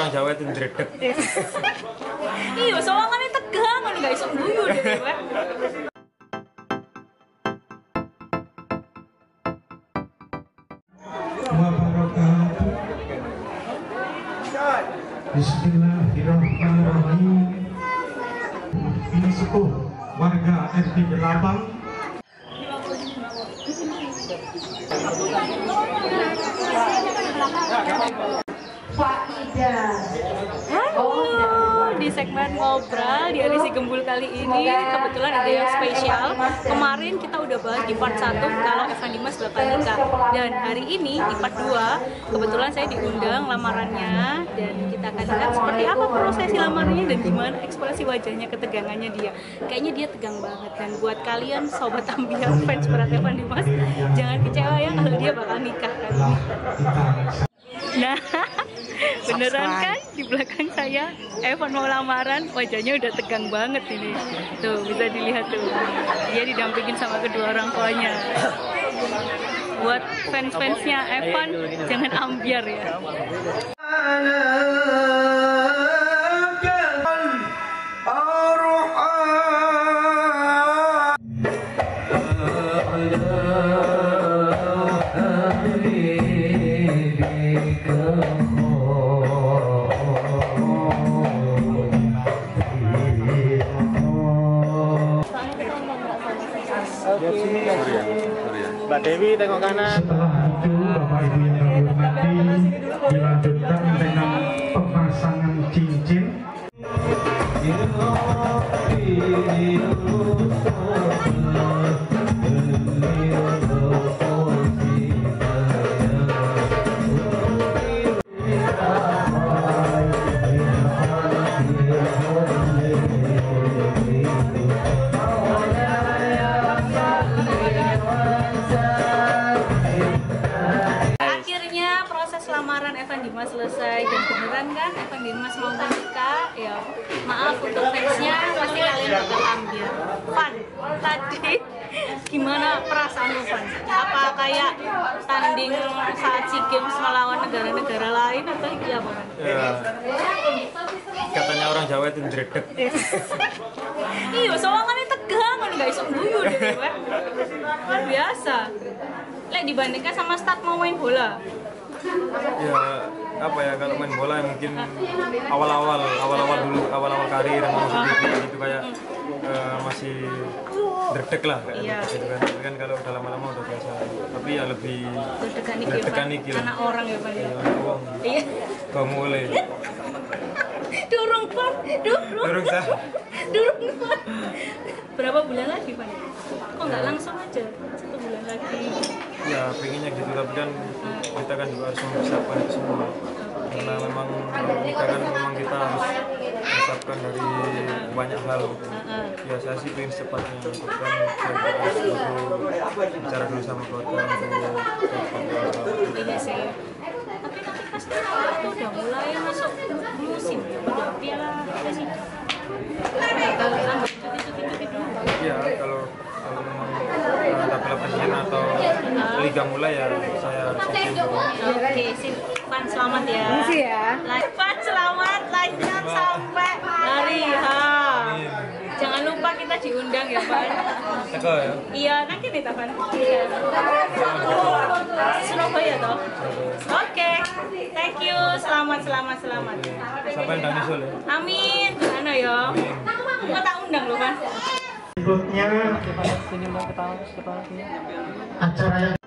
orang Jawa itu dredeg. iya soalnya tegang kan nggak iso guyu wabarakatuh. Bismillahirrahmanirrahim. Ini suku warga RT 8 Halo, di segmen ngobrol di edisi Gembul kali ini kebetulan ada yang spesial. Kemarin kita udah bahas di part 1 kalau Evan Dimas bakal nikah. Dan hari ini di part 2 kebetulan saya diundang lamarannya dan kita akan lihat seperti apa prosesi lamarannya dan gimana ekspresi wajahnya ketegangannya dia. Kayaknya dia tegang banget dan buat kalian sobat ambiar fans berat Evan Dimas jangan kecewa ya kalau dia bakal nikah kali ini. Nah, beneran kan di belakang saya Evan mau lamaran, wajahnya udah tegang banget ini. Tuh, bisa dilihat tuh. Dia didampingin sama kedua orang tuanya. Buat fans-fansnya Evan, jangan ambiar ya. Mbak Dewi tengok kanan. Setelah itu Bapak Ibu yang kami hormati dilanjutkan dengan pemasangan cincin Dimas selesai dan beneran kan? Evan Dimas mau menikah? Ya maaf untuk fansnya pasti kalian bakal ambil. Van tadi. Gimana perasaan lu Van? Apa kayak tanding saat SEA Games melawan negara-negara lain atau iya apa Van? Ya, katanya orang Jawa itu dredeg. iya soalnya tegang kan nggak iso guyu deh luar biasa. Lek dibandingkan sama start mau main bola Ya apa ya kalau main bola ya mungkin awal-awal awal-awal dulu awal-awal karir mau masuk TV gitu kayak eh, masih dredeg lah kayak Iya. gitu kan. Tapi kan kalau udah lama-lama udah biasa. Tapi ya lebih Deg-degan anak orang ya Van ya? uang iya kau mulai durung Van durung Durung, Sah. durung Van berapa bulan lagi Van kok nggak langsung aja? Satu bulan lagi. Ya pengennya gitu tapi kan kita kan juga harus mempersiapkan itu semua. Karena memang kita kan memang kita harus mempersiapkan dari banyak hal. Ya saya sih pengen secepatnya tapi kan saya dulu bicara dulu sama keluarga untuk iya sih. Tapi nanti pasti waktu udah mulai musim udah piala ya kalau kalau memang uh, tabel presiden atau liga mulai ya saya harus Oke. Pan selamat ya. Makasih ya. Pan kita diundang ya, Pan. Teko ya Iya, nanti kita Pan. Iya. Surabaya toh. Oke. Thank you. Selamat, selamat, selamat. sampai ndang nyusul ya Amin. Mana ya? Mau tak undang loh, Pan. berikutnya acara yang